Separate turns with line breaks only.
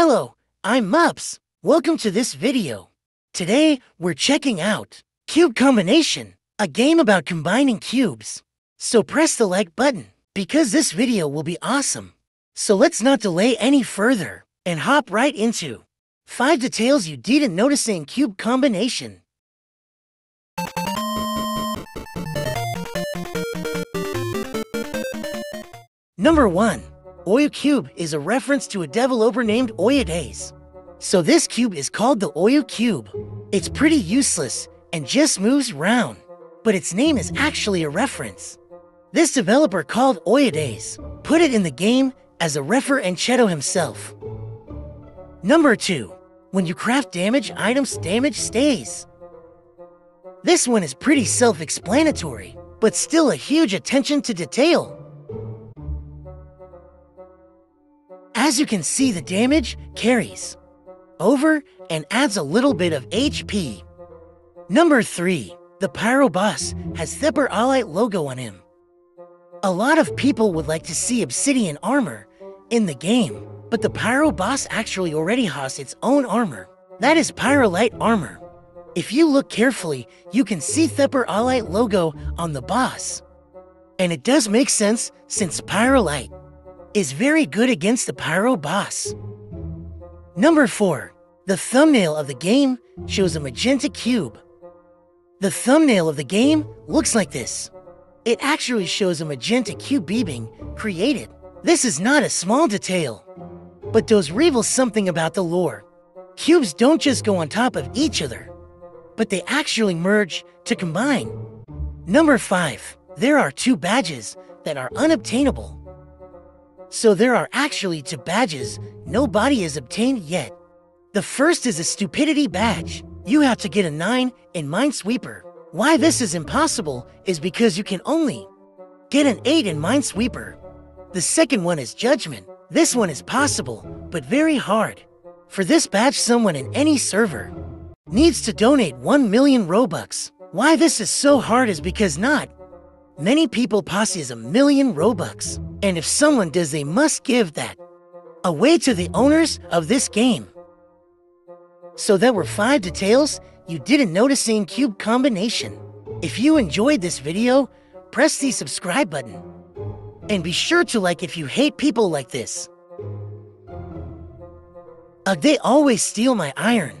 Hello, I'm Mups. Welcome to this video. Today, we're checking out Cube Combination, a game about combining cubes. So press the like button, because this video will be awesome. So let's not delay any further, and hop right into 5 details you didn't notice in Cube Combination. Number 1. Oyo Cube is a reference to a developer named Oyadays. So this cube is called the Oyo Cube. It's pretty useless and just moves round, but its name is actually a reference. This developer called Oyadays put it in the game as a referenchetto himself. Number 2. When you craft damage items, damage stays. This one is pretty self-explanatory, but still a huge attention to detail. As you can see, the damage carries over and adds a little bit of HP. Number 3. The Pyro Boss has the Pyrolite logo on him. A lot of people would like to see Obsidian armor in the game, but the Pyro Boss actually already has its own armor. That is Pyrolite armor. If you look carefully, you can see the Pyrolite logo on the boss. And it does make sense since Pyrolite is very good against the Pyro boss. Number 4. The thumbnail of the game shows a magenta cube. The thumbnail of the game looks like this. It actually shows a magenta cube being created. This is not a small detail, but does reveal something about the lore. Cubes don't just go on top of each other, but they actually merge to combine. Number 5. There are two badges that are unobtainable. So there are actually two badges nobody has obtained yet. The first is a stupidity badge. You have to get a 9 in Minesweeper. Why this is impossible is because you can only get an 8 in Minesweeper. The second one is Judgment. This one is possible, but very hard. For this badge, someone in any server needs to donate 1 million Robux. Why this is so hard is because not many people possess a million Robux. And if someone does, they must give that away to the owners of this game. So there were five details you didn't notice in Cube Combination. If you enjoyed this video, press the subscribe button. And be sure to like if you hate people like this. Ugh, they always steal my iron.